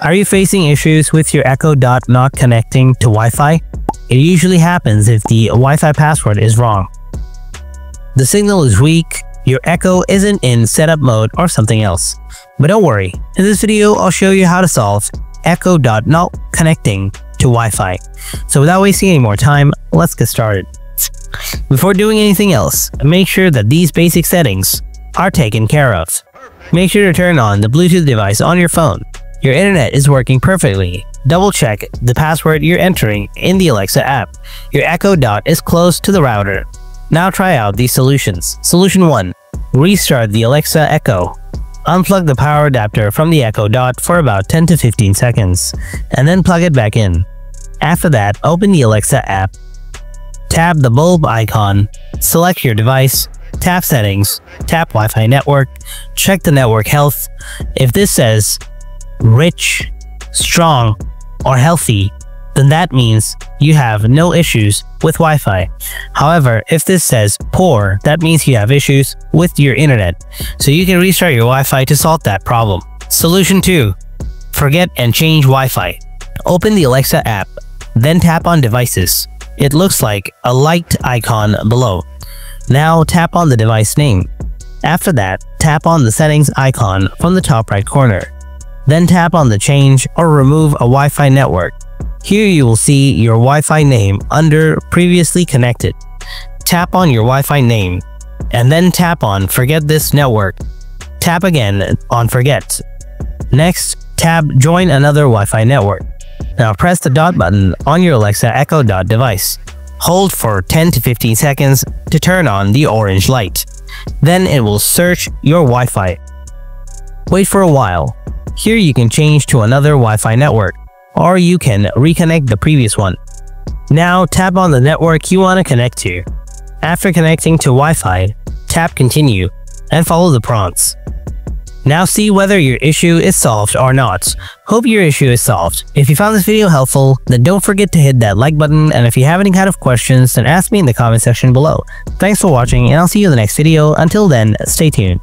Are you facing issues with your Echo Dot not connecting to Wi-Fi? It usually happens if the Wi-Fi password is wrong. The signal is weak, your Echo isn't in setup mode or something else. But don't worry, in this video I'll show you how to solve Echo Dot not connecting to Wi-Fi. So without wasting any more time, let's get started. Before doing anything else, make sure that these basic settings are taken care of. Make sure to turn on the Bluetooth device on your phone. Your internet is working perfectly. Double check the password you're entering in the Alexa app. Your Echo Dot is close to the router. Now try out these solutions. Solution 1. Restart the Alexa Echo. Unplug the power adapter from the Echo Dot for about 10 to 15 seconds, and then plug it back in. After that, open the Alexa app. Tap the bulb icon, select your device, tap settings, tap Wi-Fi network, check the network health. If this says rich, strong, or healthy, then that means you have no issues with Wi-Fi. However, if this says poor, that means you have issues with your internet. So you can restart your Wi-Fi to solve that problem. Solution 2. Forget and change Wi-Fi. Open the Alexa app, then tap on devices. It looks like a light icon below. Now tap on the device name. After that, tap on the settings icon from the top right corner. Then tap on the change or remove a Wi-Fi network. Here you will see your Wi-Fi name under previously connected. Tap on your Wi-Fi name and then tap on forget this network. Tap again on forget. Next, tap join another Wi-Fi network. Now press the dot button on your Alexa Echo Dot device. Hold for 10 to 15 seconds to turn on the orange light. Then it will search your Wi-Fi. Wait for a while. Here you can change to another Wi-Fi network, or you can reconnect the previous one. Now tap on the network you want to connect to. After connecting to Wi-Fi, tap continue and follow the prompts. Now see whether your issue is solved or not. Hope your issue is solved. If you found this video helpful, then don't forget to hit that like button and if you have any kind of questions, then ask me in the comment section below. Thanks for watching and I'll see you in the next video. Until then, stay tuned.